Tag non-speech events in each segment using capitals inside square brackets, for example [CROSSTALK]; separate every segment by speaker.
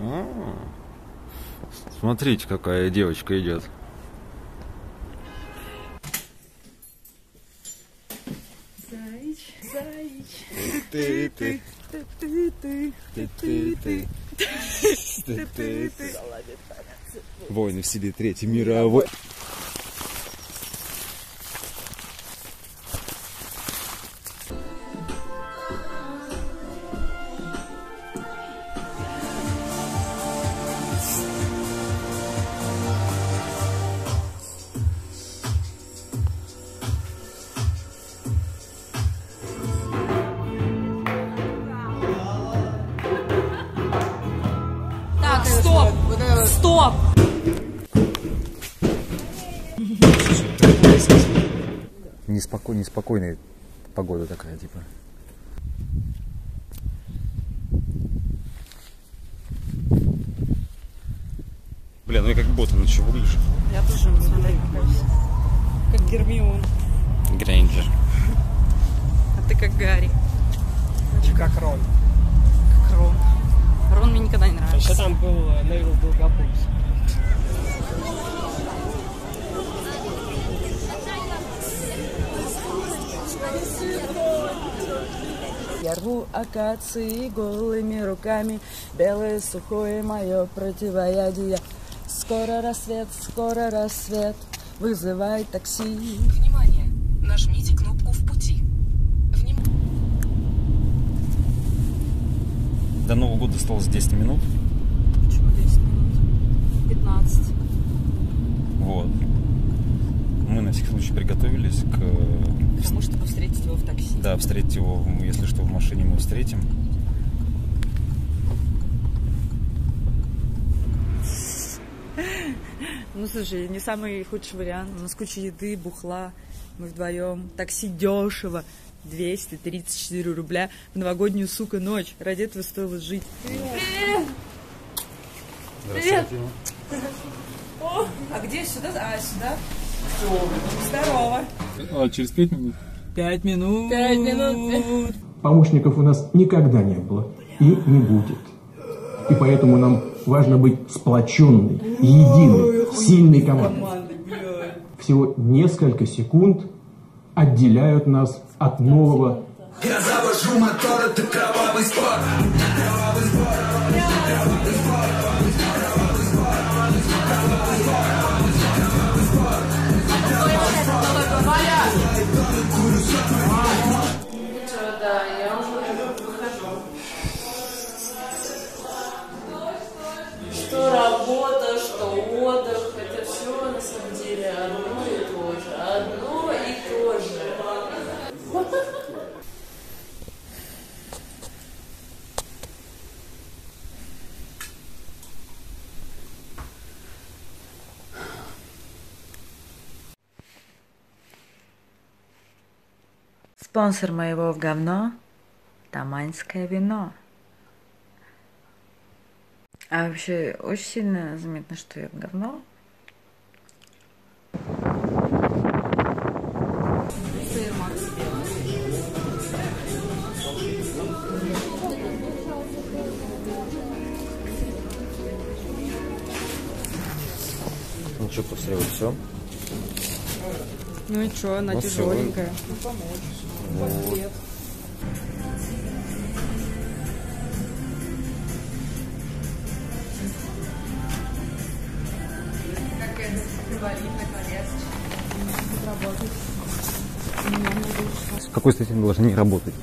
Speaker 1: А, Смотрите, какая девочка идет.
Speaker 2: Заич, заич,
Speaker 1: Ты, ты,
Speaker 2: ты, ты, ты,
Speaker 1: ты, ты, ты. Ты, ты, ты. Войны в себе Третий мировой. Неспоко... Неспокойная погода такая, типа. Бля, ну я как бот, ну что выгляжу?
Speaker 2: Я тоже смотри, как Гермион.
Speaker 1: Грейнджер.
Speaker 2: А ты как Гарри.
Speaker 3: Как Рон.
Speaker 2: Как Рон. Рон мне никогда не
Speaker 3: Еще
Speaker 2: нравится.
Speaker 3: там был э, Невил Долгопупс.
Speaker 2: Я рву акации голыми руками, белое сухое мое противоядие. Скоро рассвет, скоро рассвет, вызывай такси.
Speaker 4: Внимание! Нажмите кнопку в пути. Вним-
Speaker 1: До Нового года осталось 10 минут.
Speaker 2: Почему 10 минут? 15.
Speaker 1: Вот. Мы на всякий случай приготовились к...
Speaker 2: К тому, чтобы встретить его в такси.
Speaker 1: Да, встретить его, если что, в машине мы встретим.
Speaker 2: Ну, слушай, не самый худший вариант. У нас куча еды, бухла. Мы вдвоем. Такси дешево. 234 рубля в новогоднюю, сука, ночь. Ради этого стоило жить. Привет! О, а где сюда? А, сюда? Здорово.
Speaker 5: А, через пять минут?
Speaker 2: Пять минут. Пять минут.
Speaker 6: Помощников у нас никогда не было и не будет. И поэтому нам важно быть сплоченной, единой, сильной командой. Всего несколько секунд отделяют нас от нового
Speaker 7: Я завожу мотор, это кровавый спор
Speaker 2: Спонсор моего в говно – Таманское вино. А вообще очень сильно заметно, что я в говно.
Speaker 1: Ну что, посмотрел, все.
Speaker 2: Ну и что, она
Speaker 1: Ну, всё.
Speaker 2: тяжеленькая.
Speaker 1: Вот. С какой статьи мы должны не работать?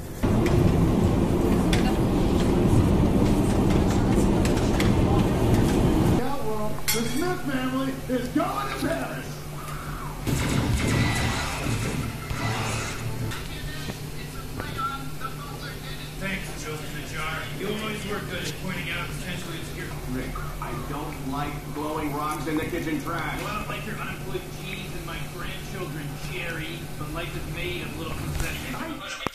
Speaker 8: Always work good at pointing out potentially obscure.
Speaker 7: Rick, I don't like blowing rocks in the kitchen trash.
Speaker 8: Well, like your unemployed G's and my grandchildren, Jerry. But life is made of little concessions.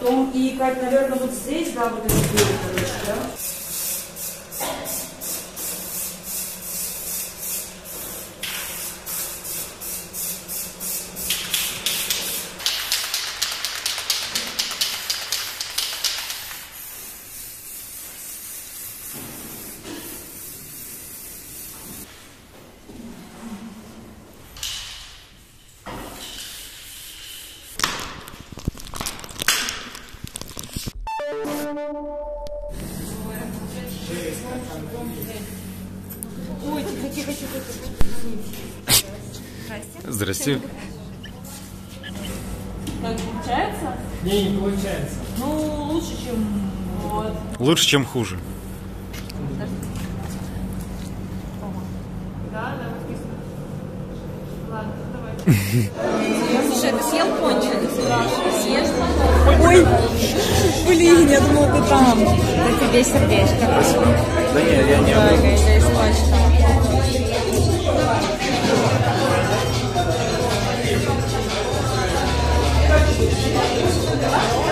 Speaker 2: Потом, и, Кать, наверное, вот здесь, да, вот это дело, короче, да? Ой, тихо, тихо, тихо, тихо.
Speaker 1: Здрасте.
Speaker 2: Так получается?
Speaker 3: Не, не получается.
Speaker 2: Ну, лучше, чем вот.
Speaker 1: Лучше, чем хуже. [LAUGHS]
Speaker 2: Слушай, ты съел пончик? Съешь? Ой, блин, я думала, ты там. Да тебе сердечко.
Speaker 1: Да не, я не
Speaker 2: Да,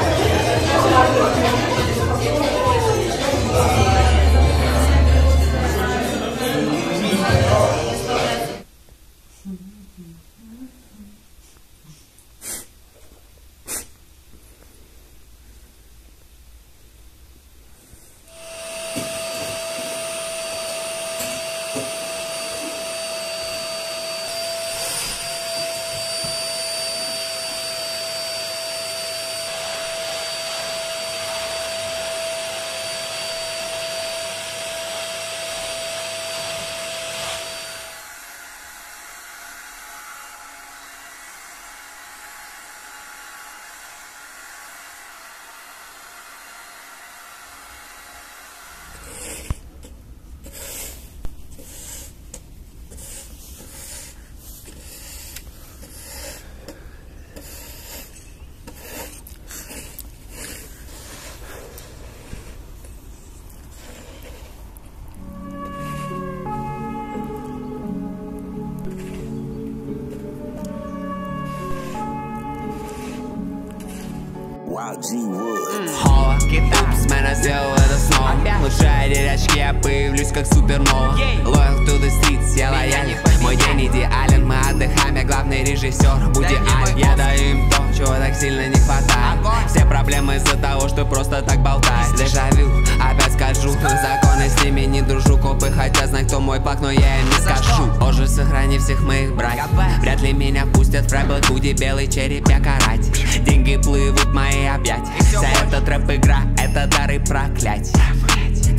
Speaker 5: man, я сделал это снова. Лучшая дерячки, я появлюсь как супернова. Loyal to the streets, я лоялен. Мой день идеален, мы отдыхаем, я главный режиссер. Будь аль, я даю им то, чего так сильно не хватает. Все проблемы из-за того, что просто так болтаешь. Дежавю, опять скажу. Законы с ними не дружу Копы хотят знать, кто мой пак, но я им не скажу. Боже, сохрани всех моих братьев. Вряд ли меня пустят в рэп Худи, белый череп, я карать Деньги плывут мои объятия Вся эта трэп-игра, это дары проклятия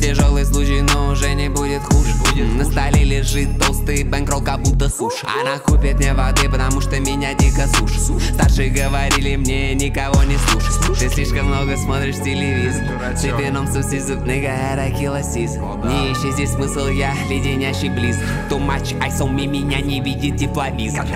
Speaker 5: Тяжелый случай, но уже не будет хуже. На столе лежит толстый бэнкролл, как будто суши Она купит мне воды, потому что меня дико сушит. Старшие говорили мне, никого не слушай. Ты слишком много смотришь телевизор. Цепеном суси зуб, нига, это килосиз Не ищи здесь смысл, я леденящий близ. Too much ice on me, меня не видит тепловизор.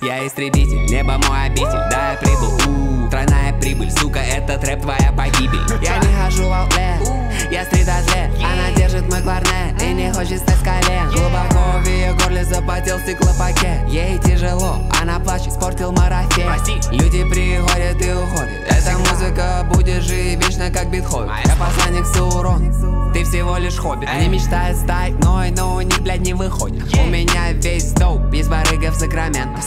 Speaker 5: Я истребитель, небо мой обитель, да я прибыл Тройная прибыль, сука, это трэп твоя погибель. Я не хожу в аутлет, я стрит атлет Она держит мой кларнет и не хочет стать колен Глубоко в ее горле запотел стеклопакет. Ей тяжело, она плачет, спортил марафет. Люди приходят и уходят. Эта музыка будет жить вечно как Бетховен. Я посланник Саурон, ты всего лишь хоббит Они мечтают стать мной, но у них, блядь, не выходит. У меня весь доп, есть барыга в Сакраменто